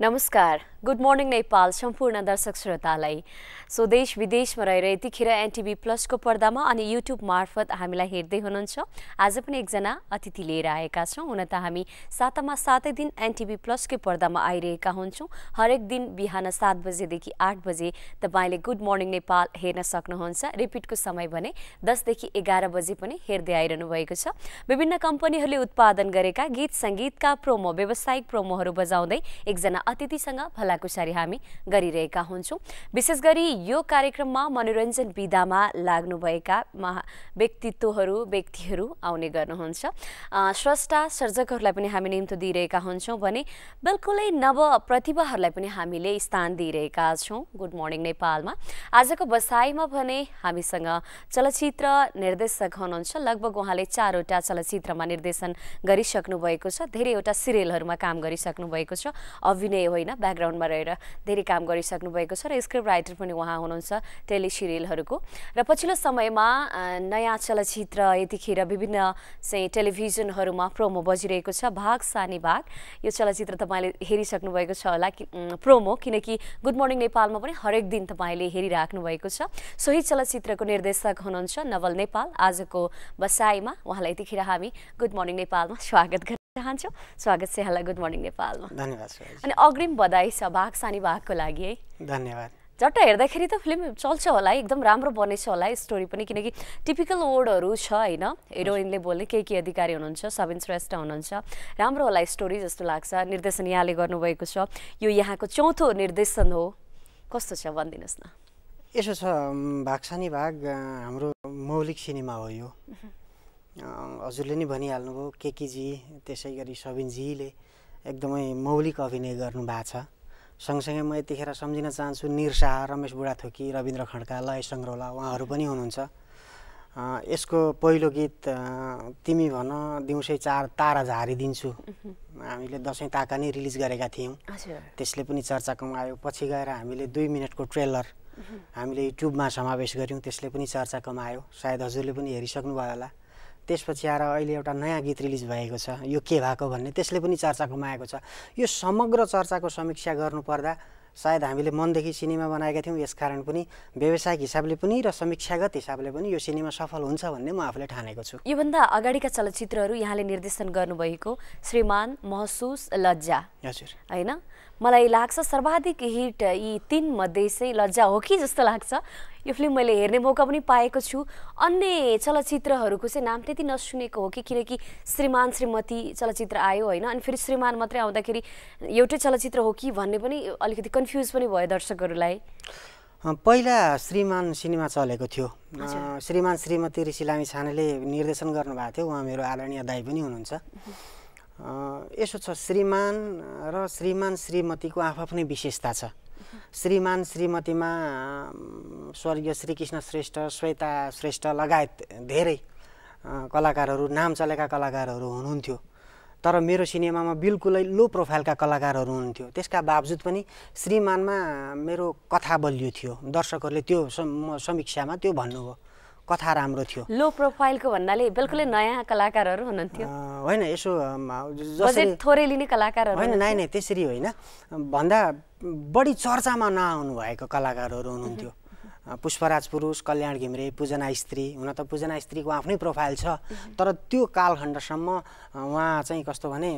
नमस्कार good morning Nepal सम्पूर्ण दर्शक श्रोतालाई सो देश विदेशमा रहेर यतिखेर एनटिभी प्लसको पर्दामा अनि युट्युब मार्फत हामीलाई हेर्दै हुनुहुन्छ आज पनि एकजना अतिथि लिएर आएका छौँ हुन त हामी सातामा सातै दिन एनटिभी प्लसकै पर्दामा आइरहेका हुन्छौँ हरेक दिन बिहान सात बजेदेखि आठ बजे तपाईँले गुड मर्निङ नेपाल हेर्न सक्नुहुन्छ रिपिटको समय भने दसदेखि एघार बजे पनि हेर्दै आइरहनु भएको छ विभिन्न कम्पनीहरूले उत्पादन गरेका गीत सङ्गीतका प्रोमो व्यावसायिक प्रोमोहरू बजाउँदै एकजना अतिथिसँग भलाकुसारी हामी गरिरहेका हुन्छौँ। विशेष गरी यो कार्यक्रममा मनोरञ्जन विधामा लाग्नुभएका महा व्यक्तित्वहरू व्यक्तिहरू आउने गर्नुहुन्छ। स्रष्टा सर्जकहरूलाई पनि हामी निम्तो दिइरहेका हुन्छौँ भने बिल्कुलै नव प्रतिभाहरूलाई पनि हामीले स्थान दिइरहेका छौँ। गुड मर्निङ नेपालमा। आजको बसाइमा भने हामीसँग चलचित्र निर्देशक हुनुहुन्छ। लगभग उहाँले चारवटा चलचित्रमा निर्देशन गरिसक्नु भएको छ। धेरैवटा सिरियलहरूमा काम गरिसक्नु भएको छ। अभिनय होइन ब्याकग्राउन्डमा रहेर धेरै काम गरिसक्नु भएको छ र स्क्रिप्ट राइटर पनि उहाँ हुनुहुन्छ टेली सिरियलहरूको। र पछिल्लो समयमा नयाँ चलचित्र यतिखेर विभिन्न चाहिँ टेलिभिजनहरूमा प्रोमो बजिरहेको छ भाग सानी भाग। यो चलचित्र तपाईँले हेरिसक्नु भएको छ होला कि प्रोमो किनकि गुड मर्निङ नेपालमा पनि हरेक दिन तपाईँले हेरिराख्नु भएको छ। सोही चलचित्रको निर्देशक हुनुहुन्छ नवल नेपाल। आजको बसाइमा उहाँलाई यतिखेर हामी गुड मर्निङ नेपालमा स्वागत गर्न चाहन्छौँ। स्वागत छ यहाँलाई। गुड मर्निङ नेपालमा। धन्यवाद अनि अग्रिम बधाई छ भाग सानी भागको लागि। है धन्यवाद। झट्ट हेर्दाखेरि त फिल्म चल्छ होला है एकदम राम्रो बनेछ होला है स्टोरी पनि। किनकि टिपिकल वर्डहरू छ होइन? हिरोइनले बोल्ने के के अधिकारी हुनुहुन्छ सबिन श्रेष्ठ हुनुहुन्छ। राम्रो होला स्टोरी जस्तो लाग्छ निर्देशन यहाँले गर्नुभएको छ। यो यहाँको चौथो निर्देशन हो। कस्तो छ भनिदिनुहोस् न। यसो छ भाग्सानी भाग हाम्रो मौलिक सिनेमा हो यो। हजुरले नि भनिहाल्नुभयो केकेजी त्यसै गरी सबिनजीले एकदमै मौलिक अभिनय गर्नुभएको छ। सँगसँगै म यतिखेर सम्झिन चाहन्छु निर शाह रमेश बुढाथोकी रविन्द्र खड्का लय सङ्ग्रौला उहाँहरू पनि हुनुहुन्छ। यसको पहिलो गीत तिमी भन दिउँसै चार तारा झारिदिन्छु। हामीले दसैँ ताका नै रिलिज गरेका थियौँ। त्यसले पनि चर्चा कमायो। पछि गएर हामीले दुई मिनटको ट्रेलर हामीले युट्युबमा समावेश गऱ्यौँ त्यसले पनि चर्चा कमायो। सायद हजुरले पनि हेरिसक्नु भयो होला। त्यसपछि आएर अहिले एउटा नयाँ गीत रिलिज भएको छ। यो के भएको भन्ने त्यसले पनि चर्चा गुमाएको छ। यो समग्र चर्चाको समीक्षा गर्नुपर्दा सायद हामीले मनदेखि सिनेमा बनाएका थियौँ। यसकारण पनि व्यावसायिक हिसाबले पनि र समीक्षागत हिसाबले पनि यो सिनेमा सफल हुन्छ भन्ने म आफूले ठानेको छु। योभन्दा अगाडिका चलचित्रहरू यहाँले निर्देशन गर्नुभएको श्रीमान महसुस लज्जा। हजुर। होइन? मलाई लाग्छ सर्वाधिक हिट यी तिन मध्ये चाहिँ लज्जा हो कि जस्तो लाग्छ। यो फिल्म मैले हेर्ने मौका पनि पाएको छु। अन्य चलचित्रहरूको चाहिँ नाम त्यति नसुनेको हो कि किनकि श्रीमान श्रीमती चलचित्र आयो होइन। अनि फेरि श्रीमान मात्रै आउँदाखेरि एउटै चलचित्र हो कि भन्ने पनि अलिकति कन्फ्युज पनि भयो दर्शकहरूलाई। पहिला श्रीमान सिनेमा चलेको थियो। श्रीमान श्रीमती ऋषि लामी छानेले निर्देशन गर्नुभएको थियो। उहाँ मेरो आदरणीय दाई पनि हुनुहुन्छ। यसो छ श्रीमान र श्रीमान श्रीमतीको आफ्नै विशेषता छ। श्रीमान श्रीमतीमा स्वर्गीय श्रीकृष्ण श्रेष्ठ श्वेता श्रेष्ठ लगायत धेरै कलाकारहरू नाम चलेका कलाकारहरू हुनुहुन्थ्यो। तर मेरो सिनेमामा बिल्कुलै लो प्रोफाइलका कलाकारहरू हुनुहुन्थ्यो। त्यसका बावजुद पनि श्रीमानमा मेरो कथा बलियो थियो। दर्शकहरूले त्यो समीक्षामा त्यो भन्नुभयो। कथा राम्रो थियो। लो प्रोफाइलको भन्नाले बिल्कुलै नयाँ कलाकारहरू हुनुहुन्थ्यो। होइन यसो थोरै लिने कलाकारहरू होइन नाइ नै त्यसरी होइन। भन्दा बढी चर्चामा नआउनु भएको कलाकारहरू हुनुहुन्थ्यो। पुष्पराज पुरुष कल्याण घिम्रे पूजना स्त्री हुन त पूजना स्त्रीको आफ्नै प्रोफाइल छ। तर त्यो कालखण्डसम्म उहाँ चाहिँ कस्तो भने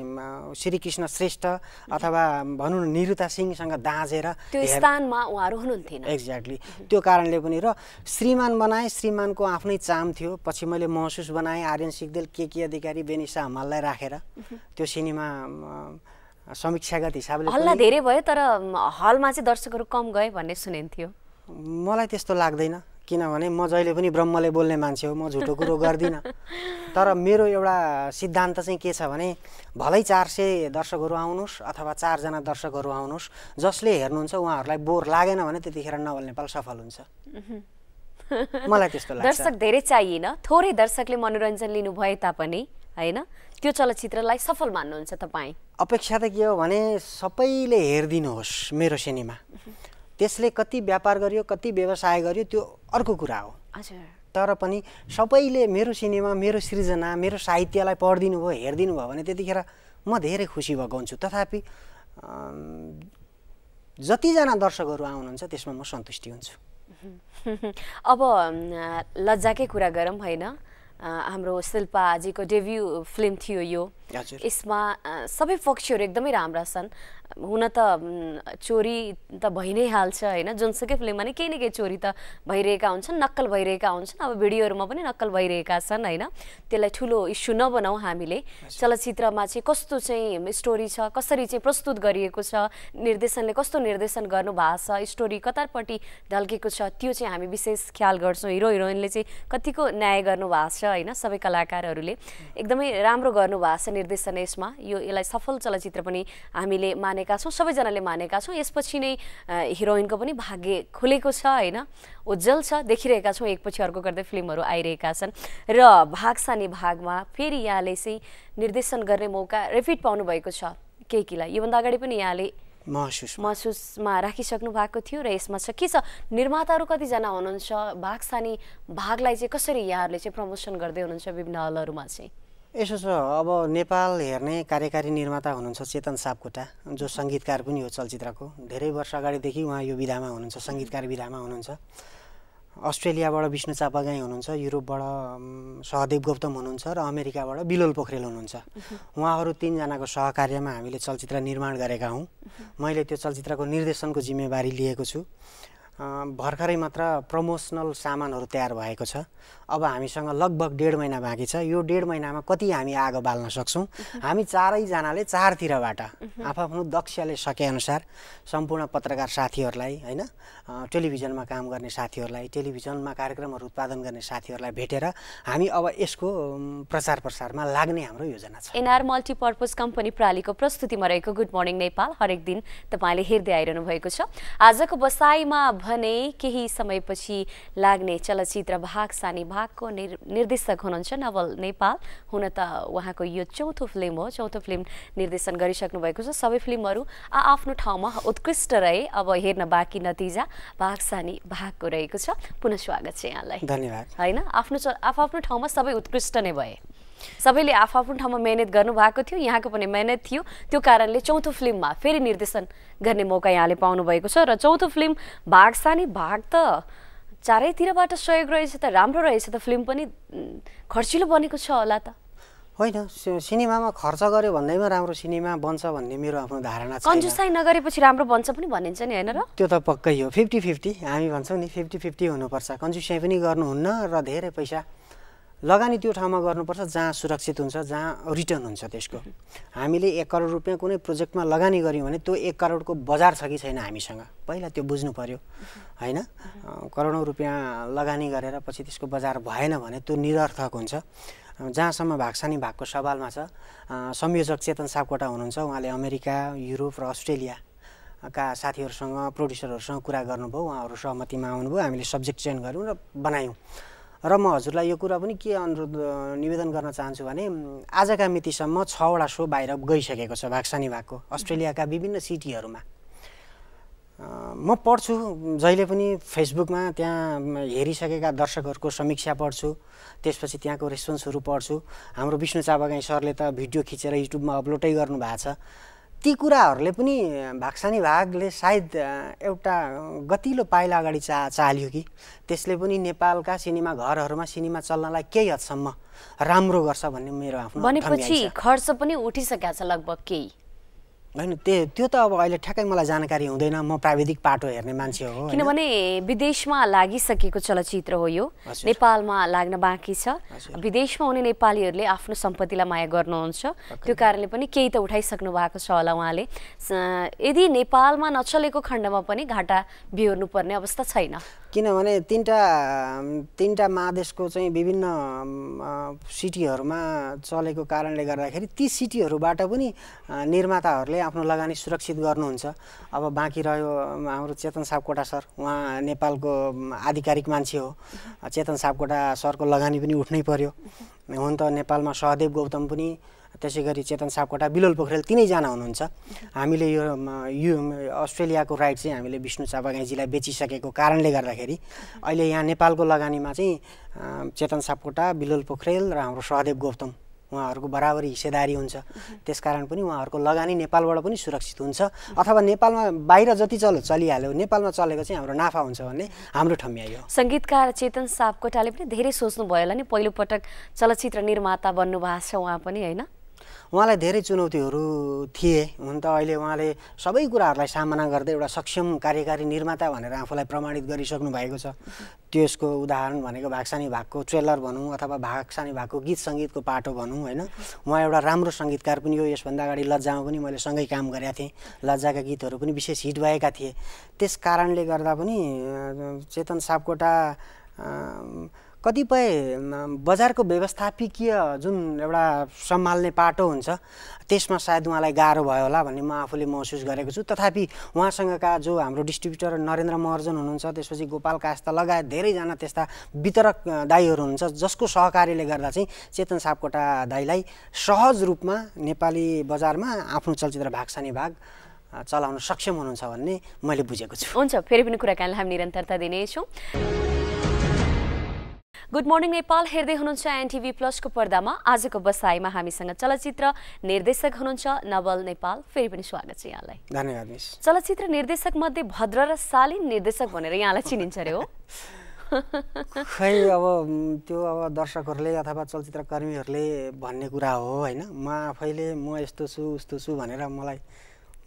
श्रीकृष्ण श्रेष्ठ अथवा भनौँ न निरुता सिंहसँग दाँजेर त्यो स्थानमा उहाँहरू हुनुहुन्थेन। एक्ज्याक्टली त्यो कारणले पनि र श्रीमान बनाएँ श्रीमानको आफ्नै चाम थियो। पछि मैले महसुस बनाएँ आर्यन सिग्देल के के अधिकारी बेनिसा हमाललाई राखेर। त्यो सिनेमा समीक्षागत हिसाबले हल्ला धेरै भयो तर हलमा चाहिँ दर्शकहरू कम गए भन्ने सुनिन्थ्यो मलाई त्यस्तो लाग्दैन। किनभने म जहिले पनि ब्रह्मले बोल्ने मान्छे हो म झुटो कुरो गर्दिनँ। तर मेरो एउटा सिद्धान्त चाहिँ के छ भने भलै चार सय दर्शकहरू आउनुहोस् अथवा चारजना दर्शकहरू आउनुहोस् जसले हेर्नुहुन्छ उहाँहरूलाई बोर लागेन भने त्यतिखेर नवल नेपाल सफल हुन्छ। मलाई त्यस्तो लाग्छ। दर्शक धेरै चाहिएन थोरै दर्शकले मनोरञ्जन लिनु भए तापनि होइन? त्यो चलचित्रलाई सफल मान्नुहुन्छ तपाईँ। अपेक्षा त के हो भने सबैले हेरिदिनुहोस् मेरो सिनेमा। त्यसले कति व्यापार गर्यो कति व्यवसाय गर्यो त्यो अर्को कुरा हो। तर पनि सबैले मेरो सिनेमा मेरो सृजना मेरो साहित्यलाई पढिदिनु भयो हेरिदिनु भयो भने त्यतिखेर म धेरै खुसी भएको हुन्छु। तथापि जतिजना दर्शकहरू आउनुहुन्छ त्यसमा म सन्तुष्टि हुन्छु। अब लज्जाकै कुरा गरौँ होइन? हाम्रो शिल्पाजीको डेब्यू फिल्म थियो यो। यसमा सबै पक्षहरू एकदमै राम्रा छन्। हुन त चोरी त भइ नै हाल्छ होइन? जुनसुकै फिल्ममा नै केही न केही चोरी त भइरहेका हुन्छन् नक्कल भइरहेका हुन्छन्। अब भिडियोहरूमा पनि नक्कल भइरहेका छन् होइन? त्यसलाई ठुलो इस्यु नबनाऊ हामीले। चलचित्रमा चाहिँ कस्तो चाहिँ स्टोरी छ कसरी चाहिँ प्रस्तुत गरिएको छ निर्देशनले कस्तो निर्देशन गर्नुभएको छ स्टोरी कतापट्टि ढल्केको छ त्यो चाहिँ हामी विशेष ख्याल गर्छौँ। हिरो हिरोइनले चाहिँ कतिको न्याय गर्नुभएको छ होइन? सबै कलाकारहरूले। एकदमै राम्रो गर्नुभएको छ निर्देशन यसमा। यो यसलाई सफल चलचित्र पनि हामीले मानेका छौँ सबैजनाले मानेका छौँ। यसपछि नै हिरोइनको पनि भाग्य खुलेको छ होइन? उज्जवल छ। देखिरहेका छौँ एकपछि अर्को गर्दै फिल्महरू आइरहेका छन्। र भागसानी भागमा फेरि यहाँले चाहिँ निर्देशन गर्ने मौका रिपिट पाउनु भएको छ केकीलाई योभन्दा अगाडि पनि यहाँले महसुस महसुसमा राखिसक्नु भएको थियो र यसमा छ के छ? निर्माताहरू कतिजना हुनुहुन्छ? भागसानी भागलाई चाहिँ कसरी यहाँहरूले चाहिँ प्रमोसन गर्दै हुनुहुन्छ विभिन्न हलहरूमा चाहिँ? यसो छ अब नेपाल हेर्ने कार्यकारी निर्माता हुनुहुन्छ चेतन सापकोटा जो सङ्गीतकार पनि हो चलचित्रको। धेरै वर्ष अगाडिदेखि उहाँ यो विधामा हुनुहुन्छ सङ्गीतकार विधामा हुनुहुन्छ। अस्ट्रेलियाबाट विष्णु चापागाई हुनुहुन्छ युरोपबाट सहदेव गौतम हुनुहुन्छ र अमेरिकाबाट बिलोल पोखरेल हुनुहुन्छ। उहाँहरू तिनजनाको सहकार्यमा हामीले चलचित्र निर्माण गरेका हौँ। मैले त्यो चलचित्रको निर्देशनको जिम्मेवारी लिएको छु। भर्खरै मात्र प्रमोसनल सामानहरू तयार भएको छ। अब हामीसँग लगभग डेढ महिना बाँकी छ। यो डेढ महिनामा कति हामी आगो बाल्न सक्छौँ? हामी चारैजनाले चारतिरबाट आफ्नो दक्षले सकेअनुसार सम्पूर्ण पत्रकार साथीहरूलाई होइन टेलिभिजनमा काम गर्ने साथीहरूलाई टेलिभिजनमा कार्यक्रमहरू उत्पादन गर्ने साथीहरूलाई भेटेर हामी अब यसको प्रचार प्रसारमा लाग्ने हाम्रो योजना छ। एनआर मल्टिपर्पज कम्पनी प्रालीको प्रस्तुतिमा रहेको गुड मर्निङ नेपाल। हरेक दिन तपाईँले हेर्दै आइरहनु भएको छ। आजको बसाइमा भने केही समयपछि लाग्ने चलचित्र भाग सानी भागको निर निर्देशक हुनुहुन्छ नवल नेपाल। हुन त उहाँको यो चौथो फिल्म हो। चौथो फिल्म निर्देशन गरिसक्नु भएको छ। सबै फिल्महरू आफ्नो ठाउँमा उत्कृष्ट रहे। अब हेर्न बाँकी नतिजा भाग सानी भागको रहेको छ। पुनः स्वागत छ यहाँलाई। धन्यवाद। होइन आफ्नो च- आफ्नो ठाउँमा सबै उत्कृष्ट नै भए। सबैले आफ्नो ठाउँमा मेहनत गर्नुभएको थियो यहाँको पनि मेहनत थियो। त्यो कारणले चौथो फिल्ममा फेरि निर्देशन गर्ने मौका यहाँले पाउनुभएको छ र चौथो फिल्म भाग सानी भाग त चारैतिरबाट सहयोग रहेछ त राम्रो रहेछ त फिल्म पनि खर्चिलो बनेको छ होला त। होइन सिनेमामा खर्च गर्यो भन्दैमा राम्रो सिनेमा बन्छ भन्ने मेरो आफ्नो धारणा छैन। कन्जुसाइ नगरेपछि राम्रो बन्छ पनि भनिन्छ नि होइन र? त्यो त पक्कै हो फिफ्टी फिफ्टी हामी भन्छौँ नि फिफ्टी फिफ्टी हुनुपर्छ। कन्जुसियाँ पनि गर्नुहुन्न र धेरै पैसा लगानी त्यो ठाउँमा गर्नुपर्छ जहाँ सुरक्षित हुन्छ जहाँ रिटर्न हुन्छ त्यसको। हामीले एक करोड रुपियाँ कुनै प्रोजेक्टमा लगानी गऱ्यौँ भने त्यो एक करोडको बजार छ कि छैन हामीसँग? पहिला त्यो बुझ्नु पऱ्यो होइन? करोडौँ रुपियाँ लगानी गरेर पछि त्यसको बजार भएन भने त्यो निरर्थक हुन्छ। जहाँसम्म भागसानी भागको सवालमा छ। संयोजक चेतन सापकोटा हुनुहुन्छ। उहाँले अमेरिका युरोप र अस्ट्रेलिया का साथीहरूसँग प्रोड्युसरहरूसँग कुरा गर्नुभयो। उहाँहरू सहमतिमा आउनुभयो। हामीले सब्जेक्ट चयन गऱ्यौँ र बनायौँ। र म हजुरलाई यो कुरा पनि के अनुरोध निवेदन गर्न चाहन्छु भने आजका मितिसम्म छवटा सो बाहिर गइसकेको छ भागसानी भागको अस्ट्रेलियाका विभिन्न सिटीहरूमा। म पढ्छु जहिले पनि फेसबुकमा त्यहाँ हेरिसकेका दर्शकहरूको समीक्षा पढ्छु त्यसपछि त्यहाँको रेस्पोन्सहरू पढ्छु। हाम्रो विष्णु चापागाई सरले त भिडियो खिचेर युट्युबमा अपलोडै गर्नु भएको छ। ती कुराहरूले पनि भागसानी भागले सायद एउटा गतिलो पाइला अगाडि चा चाल्यो कि त्यसले पनि नेपालका सिनेमा घरहरूमा सिनेमा चल्नलाई केही हदसम्म राम्रो गर्छ भन्ने मेरो आफ्नो भनेपछि। खर्च पनि उठिसकेको छ लगभग केही होइन त्यो त्यो त अब अहिले ठ्याक्कै मलाई जानकारी हुँदैन। म प्राविधिक पाटो हेर्ने मान्छे हो? किनभने विदेशमा लागिसकेको चलचित्र हो यो। नेपालमा लाग्न बाँकी छ। विदेशमा हुने नेपालीहरूले आफ्नो सम्पत्तिलाई माया गर्नुहुन्छ। त्यो कारणले पनि केही त उठाइसक्नु भएको छ होला उहाँले। यदि नेपालमा नचलेको खण्डमा पनि घाटा बिहोर्नु पर्ने अवस्था छैन। किनभने तिनवटा तिनवटा महादेशको चाहिँ विभिन्न सिटीहरूमा चलेको कारणले गर्दाखेरि ती सिटीहरूबाट पनि निर्माताहरूले आफ्नो लगानी सुरक्षित गर्नुहुन्छ। अब बाँकी रह्यो हाम्रो चेतन सापकोटा सर। उहाँ नेपालको आधिकारिक मान्छे हो। चेतन सापकोटा सरको लगानी पनि उठ्नै पर्यो। हुन त नेपालमा सहदेव गौतम पनि त्यसै गरी चेतन सापकोटा बिलोल पोखरेल तिनैजना हुनुहुन्छ। हामीले यो यो अस्ट्रेलियाको राइट चाहिँ हामीले विष्णु चापागाईजीलाई बेचिसकेको कारणले गर्दाखेरि अहिले यहाँ नेपालको लगानीमा चाहिँ चेतन सापकोटा बिलोल पोखरेल र हाम्रो सहदेव गौतम उहाँहरूको बराबरी हिस्सेदारी हुन्छ। त्यसकारण पनि उहाँहरूको लगानी नेपालबाट पनि सुरक्षित हुन्छ अथवा नेपालमा बाहिर जति चल चलिहाल्यो नेपालमा चलेको चाहिँ हाम्रो नाफा हुन्छ भन्ने हाम्रो ठम्याइ हो। सङ्गीतकार चेतन सापकोटाले पनि धेरै सोच्नुभयो होला नि पहिलोपटक चलचित्र निर्माता बन्नु भएको छ उहाँ पनि होइन? उहाँलाई धेरै चुनौतीहरू थिए। हुन त अहिले उहाँले सबै कुराहरूलाई सामना गर्दै एउटा सक्षम कार्यकारी निर्माता भनेर आफूलाई प्रमाणित गरिसक्नु भएको छ। त्यसको उदाहरण भनेको भागसानी भागको ट्रेलर भनौँ अथवा भागसानी भागको गीत सङ्गीतको पाटो भनौँ होइन? उहाँ एउटा राम्रो सङ्गीतकार पनि हो। यसभन्दा अगाडि लज्जामा पनि मैले सँगै काम गरेका थिएँ। लज्जाका गीतहरू पनि विशेष हिट भएका थिए। त्यस कारणले गर्दा पनि चेतन सापकोटा कतिपय बजारको व्यवस्थापिकीय जुन एउटा सम्हाल्ने पाटो हुन्छ त्यसमा सायद उहाँलाई गाह्रो भयो होला भन्ने म आफूले महसुस गरेको छु। तथापि उहाँसँगका जो हाम्रो डिस्ट्रिब्युटर नरेन्द्र महर्जन हुनुहुन्छ त्यसपछि गोपाल कास्ता लगायत धेरैजना त्यस्ता वितरक दाईहरू हुनुहुन्छ जसको सहकार्यले गर्दा चाहिँ चेतन सापकोटा दाईलाई सहज रूपमा नेपाली बजारमा आफ्नो चलचित्र भागसानी भाग चलाउन सक्षम हुनुहुन्छ भन्ने मैले बुझेको छु। हुन्छ फेरि पनि कुराकानीलाई हामी निरन्तरता दिनेछौँ। गुड मर्निङ नेपाल हेर्दै हुनुहुन्छ एनटिभी प्लसको पर्दामा। आजको बसाइमा हामीसँग चलचित्र निर्देशक हुनुहुन्छ नवल नेपाल। फेरि पनि स्वागत छ यहाँलाई। धन्यवाद मिस। चलचित्र निर्देशक मध्ये भद्र र शालीन निर्देशक भनेर यहाँलाई चिनिन्छ अरे हो। खै अब त्यो अब दर्शकहरूले अथवा चलचित्रकर्मीहरूले भन्ने कुरा हो होइन? म आफैले म यस्तो छु उस्तो छु भनेर मलाई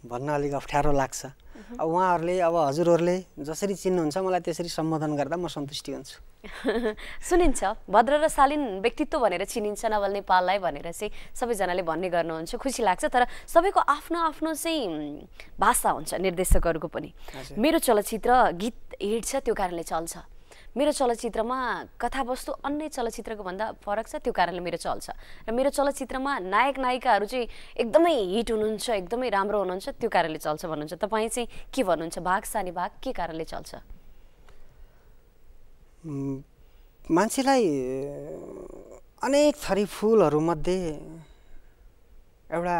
भन्न अलिक अप्ठ्यारो लाग्छ। अब उहाँहरूले अब हजुरहरूले जसरी चिन्नुहुन्छ मलाई त्यसरी सम्बोधन गर्दा म सन्तुष्टि हुन्छु। सुनिन्छ भद्र र शालीन व्यक्तित्व भनेर चिनिन्छ नवल नेपाललाई भनेर चाहिँ सबैजनाले भन्ने गर्नुहुन्छ खुसी लाग्छ। तर सबैको आफ्नो आफ्नो चाहिँ भाषा हुन्छ निर्देशकहरूको पनि। मेरो चलचित्र गीत हिट छ त्यो कारणले चल्छ। मेरो चलचित्रमा कथावस्तु अन्य चलचित्रको भन्दा फरक छ त्यो कारणले मेरो चल्छ र मेरो चलचित्रमा नायक नायिकाहरू चाहिँ एकदमै हिट हुनुहुन्छ एकदमै राम्रो हुनुहुन्छ त्यो कारणले चल्छ भन्नुहुन्छ। तपाईँ चाहिँ के भन्नुहुन्छ? भाग सानी भाग के कारणले चल्छ मान्छेलाई अनेक थरी फुलहरूमध्ये एउटा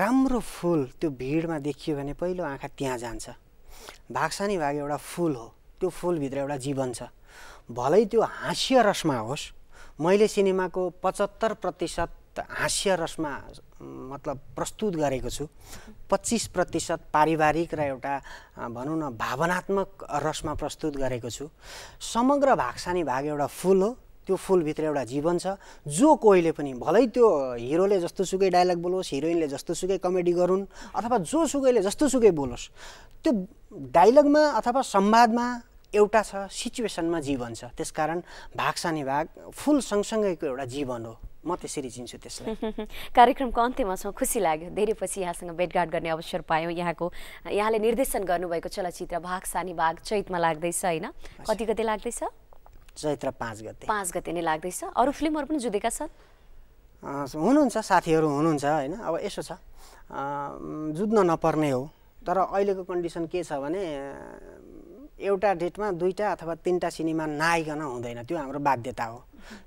राम्रो फुल त्यो भिडमा देखियो भने पहिलो आँखा त्यहाँ जान्छ। भागसानी भाग एउटा फुल हो। त्यो फुलभित्र एउटा जीवन छ। भलै त्यो हाँस्य रसमा होस् मैले सिनेमाको पचहत्तर प्रतिशत हाँस्य रसमा मतलब प्रस्तुत गरेको छु। पच्चिस प्रतिशत पारिवारिक र एउटा भनौँ न भावनात्मक रसमा प्रस्तुत गरेको छु। समग्र भागसानी भाग एउटा फुल हो। त्यो फुलभित्र एउटा जीवन छ। जो कोहीले पनि भलै त्यो हिरोले जस्तो सुकै डायलग बोलोस् हिरोइनले जस्तो सुकै कमेडी गरून् अथवा जो सुकैले जस्तो सुकै बोलोस् त्यो डाइलगमा अथवा संवादमा एउटा छ सिचुएसनमा जीवन छ। त्यसकारण भागसानी भाग फुल सँगसँगैको एउटा जीवन हो। म त्यसरी चिन्छु त्यसलाई। कार्यक्रमको अन्त्यमा छौँ। खुसी लाग्यो। धेरै पछि यहाँसँग भेटघाट गर्ने अवसर पायौँ। यहाँको यहाँले निर्देशन गर्नुभएको चलचित्र भाग सानी भाग चैतमा लाग्दैछ होइन? कति गते लाग्दैछ? चैत्र पाँच गते। पाँच गते नै लाग्दैछ। अरू फिल्महरू पनि जुधेका छन्? हुनुहुन्छ साथीहरू हुनुहुन्छ होइन? अब यसो छ। जुझ्न नपर्ने हो। तर अहिलेको कन्डिसन के छ भने एउटा डेटमा दुईवटा अथवा तिनवटा सिनेमा नआइकन हुँदैन। त्यो हाम्रो बाध्यता हो।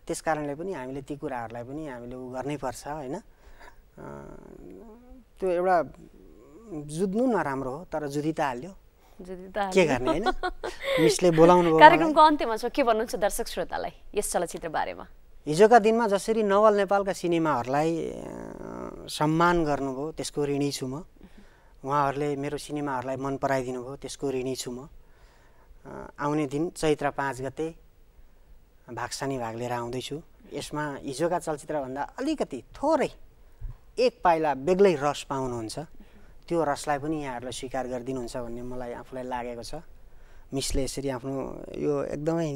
त्यस कारणले पनि हामीले ती कुराहरूलाई पनि हामीले उ गर्नै पर्छ होइन त्यो एउटा जुझ्नु नराम्रो हो तर जुधि त हाल्यो। के गर्ने होइन? मिसले बोलाउनु कार्यक्रमको अन्त्यमा छ के भन्नुहुन्छ दर्शक श्रोतालाई यस चलचित्र बारेमा? हिजोका दिनमा जसरी नवल नेपालका सिनेमाहरूलाई सम्मान गर्नुभयो त्यसको ऋणी छु म। उहाँहरूले मेरो सिनेमाहरूलाई मन पराइदिनु भयो त्यसको ऋणी छु म। आउने दिन चैत्र पाँच गते भागसानी भाग लिएर आउँदैछु। यसमा हिजोका चलचित्रभन्दा अलिकति थोरै एक पाइला बेग्लै रस पाउनुहुन्छ। त्यो रसलाई पनि यहाँहरूलाई स्वीकार गरिदिनुहुन्छ भन्ने मलाई आफूलाई लागेको छ। मिसले यसरी आफ्नो यो एकदमै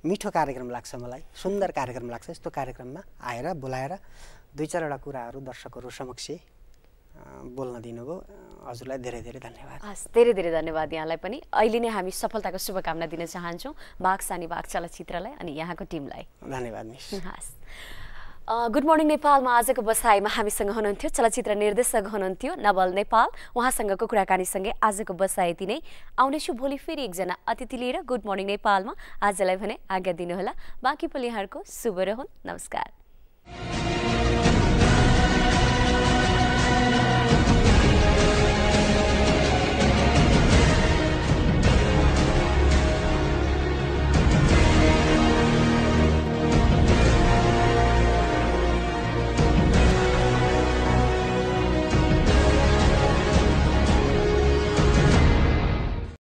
मिठो कार्यक्रम लाग्छ मलाई सुन्दर कार्यक्रम लाग्छ। यस्तो कार्यक्रममा आएर बोलाएर दुई चारवटा कुराहरू दर्शकहरू समक्ष बोल्न दिनुभयो। हजुरलाई धेरै धेरै धन्यवाद। हस् धेरै धेरै धन्यवाद यहाँलाई पनि। अहिले नै हामी सफलताको शुभकामना दिन चाहन्छौँ। बाघ सानी बाघ चलचित्रलाई अनि यहाँको टिमलाई। धन्यवाद मिस। हस्। गुड मर्निङ नेपालमा आजको बसाइमा हामीसँग हुनुहुन्थ्यो चलचित्र निर्देशक हुनुहुन्थ्यो नवल नेपाल। उहाँसँगको कुराकानीसँगै आजको बसाइ यति नै आउनेछु भोलि फेरि एकजना अतिथि लिएर गुड मर्निङ नेपालमा। आजलाई भने आज्ञा दिनुहोला। बाँकी पल यहाँहरूको शुभ रहन्। नमस्कार।